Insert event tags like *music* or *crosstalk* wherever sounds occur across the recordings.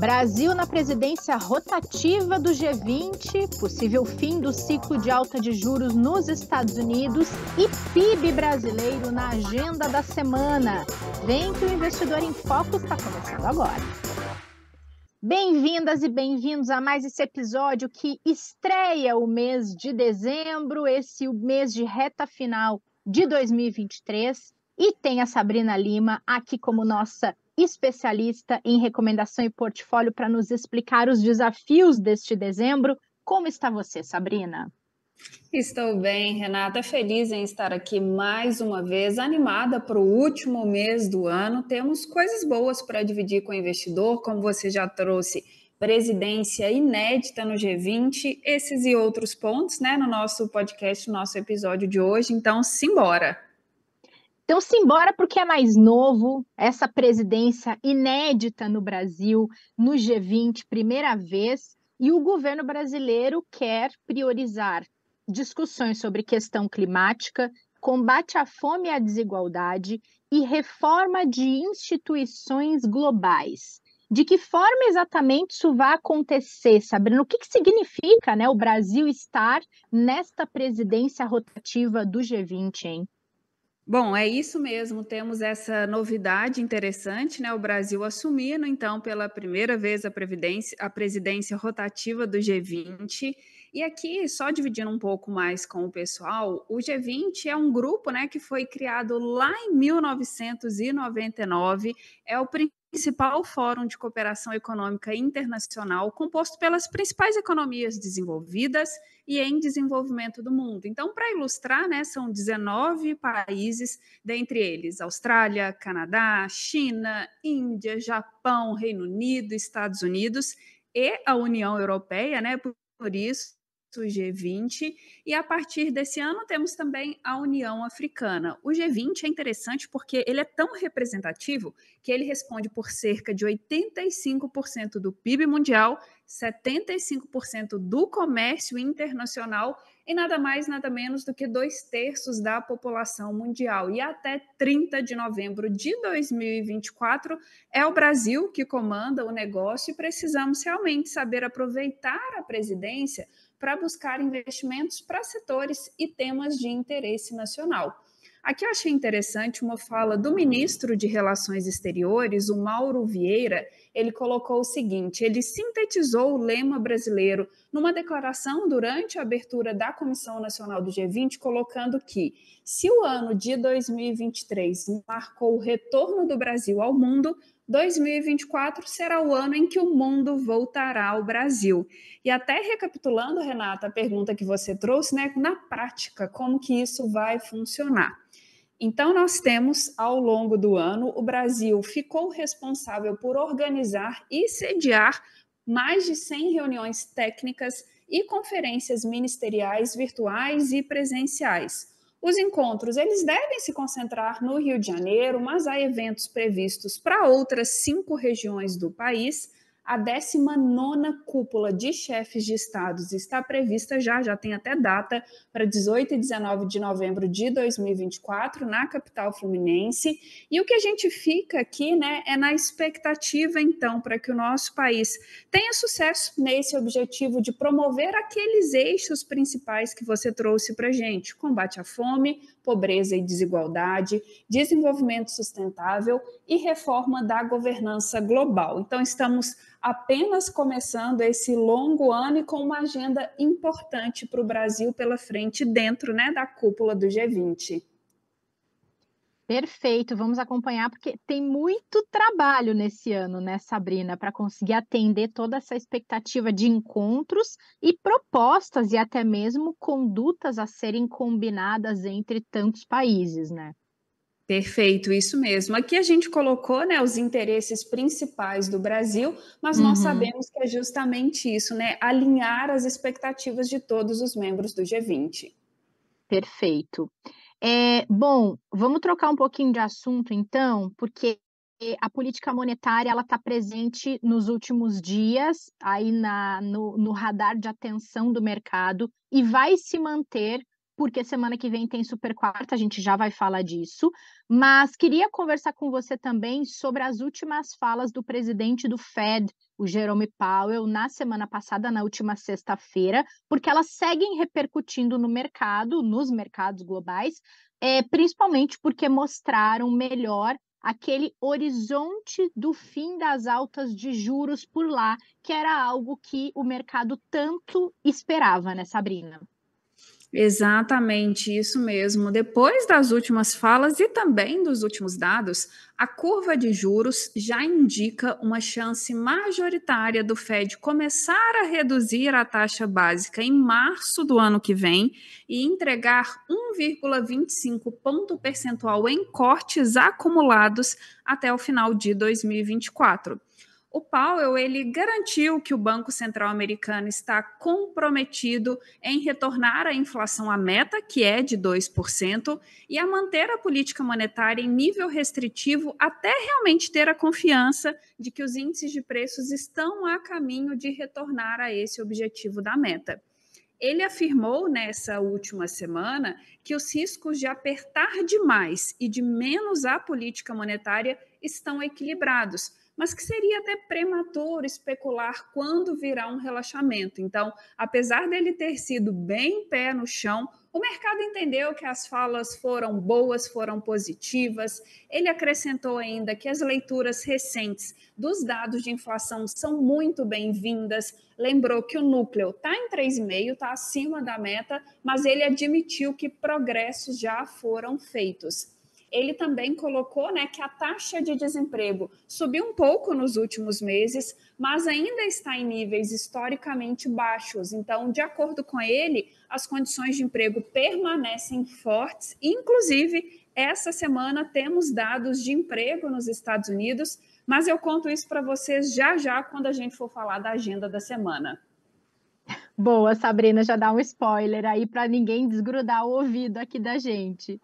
Brasil na presidência rotativa do G20, possível fim do ciclo de alta de juros nos Estados Unidos e PIB brasileiro na agenda da semana. Vem que o Investidor em Foco está começando agora. Bem-vindas e bem-vindos a mais esse episódio que estreia o mês de dezembro, esse mês de reta final de 2023. E tem a Sabrina Lima aqui como nossa especialista em recomendação e portfólio para nos explicar os desafios deste dezembro. Como está você, Sabrina? Estou bem, Renata, feliz em estar aqui mais uma vez, animada para o último mês do ano. Temos coisas boas para dividir com o investidor, como você já trouxe, presidência inédita no G20, esses e outros pontos, né, no nosso podcast, no nosso episódio de hoje. Então, simbora! Então, simbora porque é mais novo, essa presidência inédita no Brasil, no G20, primeira vez, e o governo brasileiro quer priorizar discussões sobre questão climática, combate à fome e à desigualdade e reforma de instituições globais. De que forma exatamente isso vai acontecer, Sabrina? O que, que significa né, o Brasil estar nesta presidência rotativa do G20, hein? Bom, é isso mesmo. Temos essa novidade interessante, né? O Brasil assumindo, então, pela primeira vez a, a presidência rotativa do G20. E aqui, só dividindo um pouco mais com o pessoal, o G20 é um grupo né, que foi criado lá em 1999, é o principal fórum de cooperação econômica internacional composto pelas principais economias desenvolvidas e em desenvolvimento do mundo. Então, para ilustrar, né, são 19 países, dentre eles Austrália, Canadá, China, Índia, Japão, Reino Unido, Estados Unidos e a União Europeia, né? Por isso, G20, e a partir desse ano temos também a União Africana. O G20 é interessante porque ele é tão representativo que ele responde por cerca de 85% do PIB mundial, 75% do comércio internacional e nada mais, nada menos do que dois terços da população mundial. E até 30 de novembro de 2024 é o Brasil que comanda o negócio e precisamos realmente saber aproveitar a presidência para buscar investimentos para setores e temas de interesse nacional. Aqui eu achei interessante uma fala do ministro de Relações Exteriores, o Mauro Vieira. Ele colocou o seguinte: ele sintetizou o lema brasileiro numa declaração durante a abertura da Comissão Nacional do G20, colocando que, se o ano de 2023 marcou o retorno do Brasil ao mundo, 2024 será o ano em que o mundo voltará ao Brasil. E até recapitulando, Renata, a pergunta que você trouxe, né, na prática, como que isso vai funcionar? Então, nós temos, ao longo do ano, o Brasil ficou responsável por organizar e sediar mais de 100 reuniões técnicas e conferências ministeriais virtuais e presenciais. Os encontros eles devem se concentrar no Rio de Janeiro, mas há eventos previstos para outras cinco regiões do país a 19 cúpula de chefes de estados está prevista já, já tem até data, para 18 e 19 de novembro de 2024, na capital fluminense. E o que a gente fica aqui né, é na expectativa, então, para que o nosso país tenha sucesso nesse objetivo de promover aqueles eixos principais que você trouxe para a gente: combate à fome, pobreza e desigualdade, desenvolvimento sustentável e reforma da governança global. Então, estamos apenas começando esse longo ano e com uma agenda importante para o Brasil pela frente, dentro né, da cúpula do G20. Perfeito, vamos acompanhar, porque tem muito trabalho nesse ano, né, Sabrina, para conseguir atender toda essa expectativa de encontros e propostas e até mesmo condutas a serem combinadas entre tantos países, né? Perfeito, isso mesmo. Aqui a gente colocou né, os interesses principais do Brasil, mas uhum. nós sabemos que é justamente isso, né? Alinhar as expectativas de todos os membros do G20. Perfeito. É, bom, vamos trocar um pouquinho de assunto então, porque a política monetária ela está presente nos últimos dias aí na, no, no radar de atenção do mercado e vai se manter porque semana que vem tem super quarta, a gente já vai falar disso, mas queria conversar com você também sobre as últimas falas do presidente do Fed, o Jerome Powell na semana passada, na última sexta-feira, porque elas seguem repercutindo no mercado, nos mercados globais, é, principalmente porque mostraram melhor aquele horizonte do fim das altas de juros por lá, que era algo que o mercado tanto esperava, né, Sabrina? Exatamente, isso mesmo. Depois das últimas falas e também dos últimos dados, a curva de juros já indica uma chance majoritária do Fed começar a reduzir a taxa básica em março do ano que vem e entregar 1,25 ponto percentual em cortes acumulados até o final de 2024. O Powell ele garantiu que o Banco Central americano está comprometido em retornar a inflação à meta, que é de 2%, e a manter a política monetária em nível restritivo até realmente ter a confiança de que os índices de preços estão a caminho de retornar a esse objetivo da meta. Ele afirmou nessa última semana que os riscos de apertar demais e de menos a política monetária estão equilibrados mas que seria até prematuro especular quando virá um relaxamento. Então, apesar dele ter sido bem pé no chão, o mercado entendeu que as falas foram boas, foram positivas. Ele acrescentou ainda que as leituras recentes dos dados de inflação são muito bem-vindas. Lembrou que o núcleo está em 3,5, está acima da meta, mas ele admitiu que progressos já foram feitos ele também colocou né, que a taxa de desemprego subiu um pouco nos últimos meses, mas ainda está em níveis historicamente baixos. Então, de acordo com ele, as condições de emprego permanecem fortes. Inclusive, essa semana temos dados de emprego nos Estados Unidos, mas eu conto isso para vocês já já quando a gente for falar da agenda da semana. Boa, Sabrina, já dá um spoiler aí para ninguém desgrudar o ouvido aqui da gente.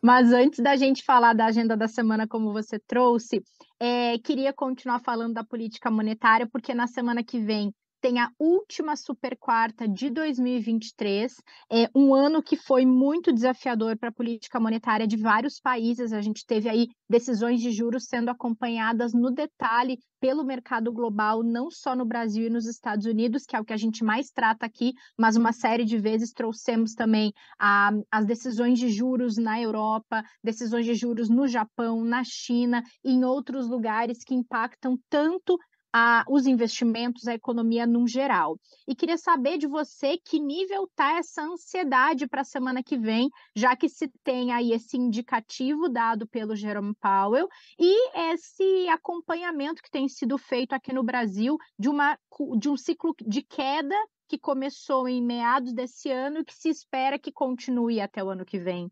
Mas antes da gente falar da agenda da semana, como você trouxe, é, queria continuar falando da política monetária, porque na semana que vem tem a última super quarta de 2023, é um ano que foi muito desafiador para a política monetária de vários países. A gente teve aí decisões de juros sendo acompanhadas no detalhe pelo mercado global, não só no Brasil e nos Estados Unidos, que é o que a gente mais trata aqui, mas uma série de vezes trouxemos também a, as decisões de juros na Europa, decisões de juros no Japão, na China em outros lugares que impactam tanto a, os investimentos, a economia num geral. E queria saber de você que nível está essa ansiedade para a semana que vem, já que se tem aí esse indicativo dado pelo Jerome Powell e esse acompanhamento que tem sido feito aqui no Brasil de, uma, de um ciclo de queda que começou em meados desse ano e que se espera que continue até o ano que vem.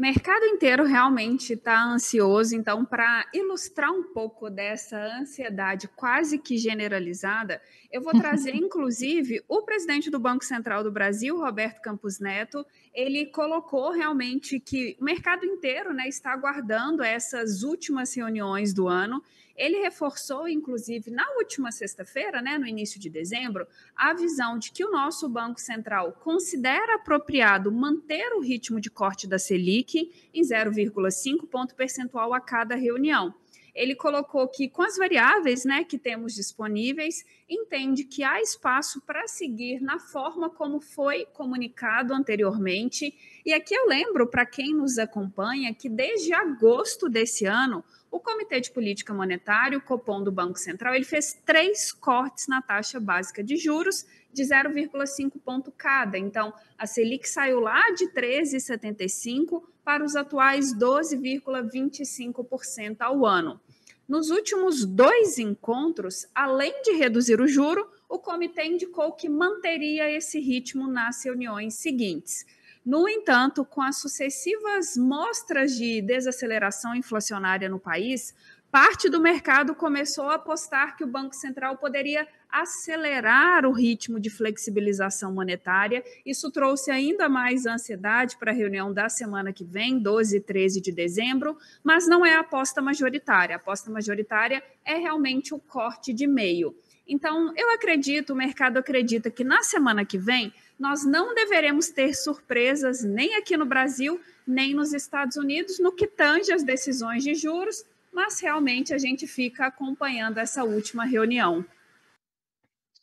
Mercado inteiro realmente está ansioso, então, para ilustrar um pouco dessa ansiedade quase que generalizada, eu vou trazer, *laughs* inclusive, o presidente do Banco Central do Brasil, Roberto Campos Neto. Ele colocou realmente que o mercado inteiro né, está aguardando essas últimas reuniões do ano ele reforçou, inclusive, na última sexta-feira, né, no início de dezembro, a visão de que o nosso Banco Central considera apropriado manter o ritmo de corte da Selic em 0,5 ponto percentual a cada reunião ele colocou que com as variáveis né, que temos disponíveis, entende que há espaço para seguir na forma como foi comunicado anteriormente. E aqui eu lembro para quem nos acompanha que desde agosto desse ano, o Comitê de Política Monetária, o Copom do Banco Central, ele fez três cortes na taxa básica de juros de 0,5 ponto cada. Então, a Selic saiu lá de 13,75 para os atuais 12,25% ao ano. Nos últimos dois encontros, além de reduzir o juro, o comitê indicou que manteria esse ritmo nas reuniões seguintes. No entanto, com as sucessivas mostras de desaceleração inflacionária no país, parte do mercado começou a apostar que o Banco Central poderia acelerar o ritmo de flexibilização monetária. Isso trouxe ainda mais ansiedade para a reunião da semana que vem, 12 e 13 de dezembro, mas não é a aposta majoritária. A aposta majoritária é realmente o corte de meio. Então, eu acredito, o mercado acredita que na semana que vem nós não deveremos ter surpresas nem aqui no Brasil, nem nos Estados Unidos, no que tange as decisões de juros, mas realmente a gente fica acompanhando essa última reunião.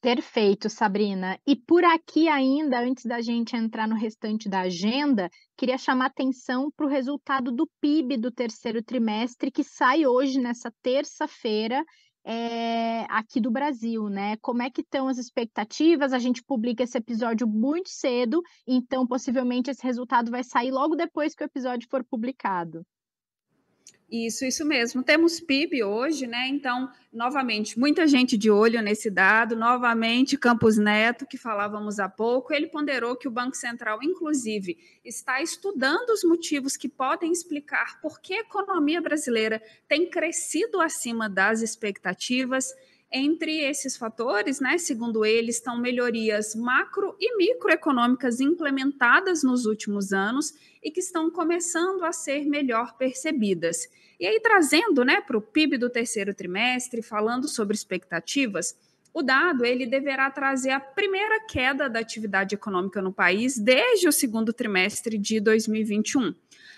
Perfeito, Sabrina. E por aqui ainda, antes da gente entrar no restante da agenda, queria chamar atenção para o resultado do PIB do terceiro trimestre, que sai hoje, nessa terça-feira, é, aqui do Brasil, né? Como é que estão as expectativas? A gente publica esse episódio muito cedo, então possivelmente esse resultado vai sair logo depois que o episódio for publicado. Isso, isso mesmo. Temos PIB hoje, né? Então, novamente, muita gente de olho nesse dado. Novamente, Campos Neto, que falávamos há pouco, ele ponderou que o Banco Central, inclusive, está estudando os motivos que podem explicar por que a economia brasileira tem crescido acima das expectativas. Entre esses fatores, né, segundo ele, estão melhorias macro e microeconômicas implementadas nos últimos anos e que estão começando a ser melhor percebidas. E aí, trazendo né, para o PIB do terceiro trimestre, falando sobre expectativas, o dado ele deverá trazer a primeira queda da atividade econômica no país desde o segundo trimestre de 2021.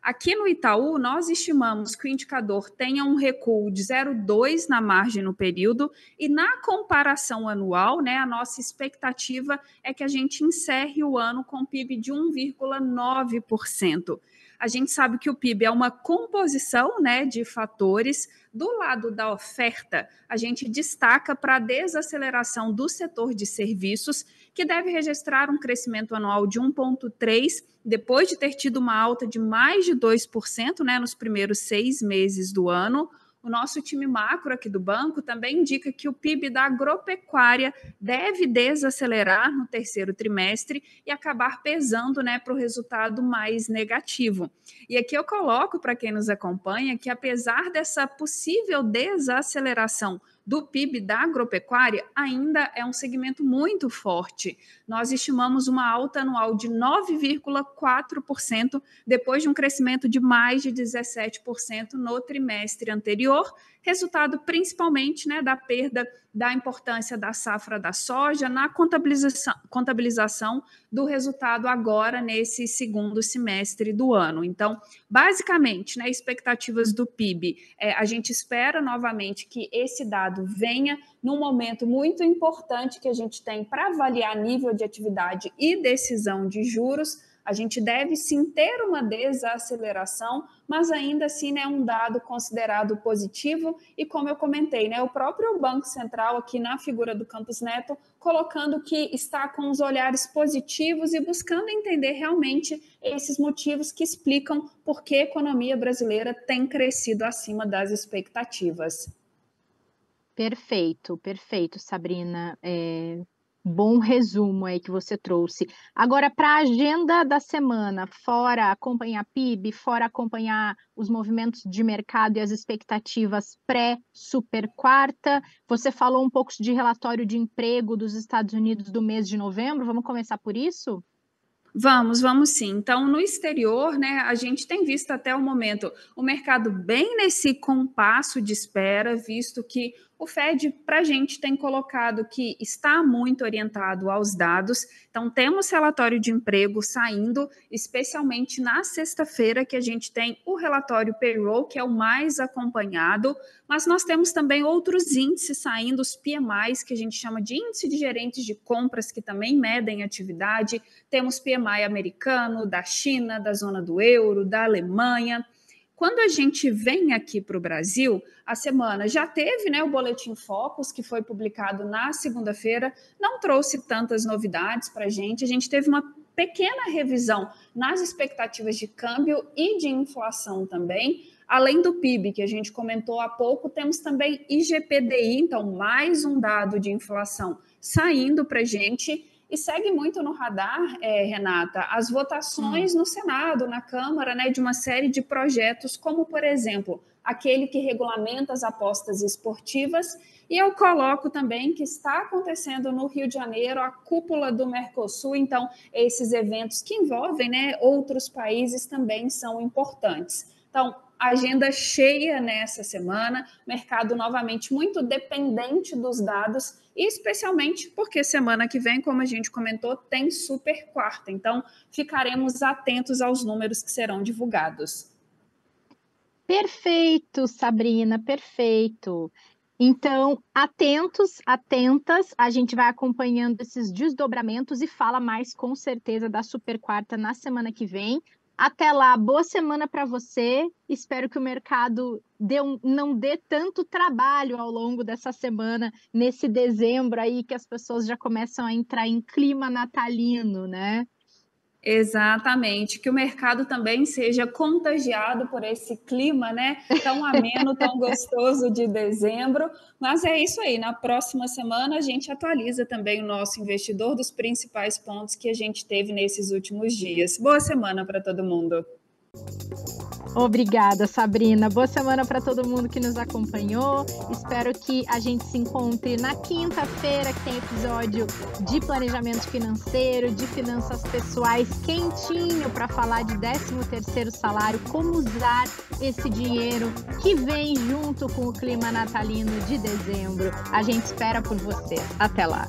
Aqui no Itaú, nós estimamos que o indicador tenha um recuo de 0,2 na margem no período, e na comparação anual, né, a nossa expectativa é que a gente encerre o ano com PIB de 1,9%. A gente sabe que o PIB é uma composição né, de fatores. Do lado da oferta, a gente destaca para a desaceleração do setor de serviços, que deve registrar um crescimento anual de 1,3%, depois de ter tido uma alta de mais de 2% né, nos primeiros seis meses do ano. O nosso time macro aqui do banco também indica que o PIB da agropecuária deve desacelerar no terceiro trimestre e acabar pesando né, para o resultado mais negativo. E aqui eu coloco para quem nos acompanha que, apesar dessa possível desaceleração do PIB da agropecuária ainda é um segmento muito forte. Nós estimamos uma alta anual de 9,4%, depois de um crescimento de mais de 17% no trimestre anterior, resultado principalmente né, da perda da importância da safra da soja na contabilização, contabilização do resultado agora nesse segundo semestre do ano. Então, basicamente, né, expectativas do PIB, é, a gente espera novamente que esse dado venha num momento muito importante que a gente tem para avaliar nível de atividade e decisão de juros a gente deve sim ter uma desaceleração, mas ainda assim é né, um dado considerado positivo. E como eu comentei, né, o próprio Banco Central, aqui na figura do Campos Neto, colocando que está com os olhares positivos e buscando entender realmente esses motivos que explicam por que a economia brasileira tem crescido acima das expectativas. Perfeito, perfeito, Sabrina. É, Bom resumo aí que você trouxe. Agora, para a agenda da semana, fora acompanhar PIB, fora acompanhar os movimentos de mercado e as expectativas pré-super quarta, você falou um pouco de relatório de emprego dos Estados Unidos do mês de novembro. Vamos começar por isso? Vamos, vamos sim. Então, no exterior, né, a gente tem visto até o momento o mercado bem nesse compasso de espera, visto que o Fed, para a gente, tem colocado que está muito orientado aos dados. Então, temos relatório de emprego saindo, especialmente na sexta-feira, que a gente tem o relatório payroll, que é o mais acompanhado, mas nós temos também outros índices saindo, os PMIs, que a gente chama de índice de gerentes de compras, que também medem atividade. Temos PMI americano, da China, da zona do euro, da Alemanha. Quando a gente vem aqui para o Brasil, a semana já teve né, o Boletim Focus, que foi publicado na segunda-feira, não trouxe tantas novidades para a gente. A gente teve uma pequena revisão nas expectativas de câmbio e de inflação também. Além do PIB, que a gente comentou há pouco, temos também IGPDI, então mais um dado de inflação saindo para a gente. E segue muito no radar, é, Renata, as votações hum. no Senado, na Câmara, né, de uma série de projetos, como, por exemplo, aquele que regulamenta as apostas esportivas. E eu coloco também que está acontecendo no Rio de Janeiro a cúpula do Mercosul, então esses eventos que envolvem né, outros países também são importantes. Então, agenda cheia nessa semana, mercado novamente muito dependente dos dados especialmente porque semana que vem, como a gente comentou, tem super quarta. Então, ficaremos atentos aos números que serão divulgados. Perfeito, Sabrina, perfeito. Então, atentos, atentas, a gente vai acompanhando esses desdobramentos e fala mais com certeza da Super Quarta na semana que vem. Até lá, boa semana para você. Espero que o mercado dê um, não dê tanto trabalho ao longo dessa semana, nesse dezembro aí que as pessoas já começam a entrar em clima natalino, né? Exatamente, que o mercado também seja contagiado por esse clima, né? Tão ameno, tão gostoso de dezembro. Mas é isso aí. Na próxima semana a gente atualiza também o nosso investidor dos principais pontos que a gente teve nesses últimos dias. Boa semana para todo mundo. Obrigada, Sabrina. Boa semana para todo mundo que nos acompanhou. Espero que a gente se encontre na quinta-feira, que tem episódio de planejamento financeiro, de finanças pessoais quentinho para falar de 13º salário, como usar esse dinheiro que vem junto com o clima natalino de dezembro. A gente espera por você. Até lá.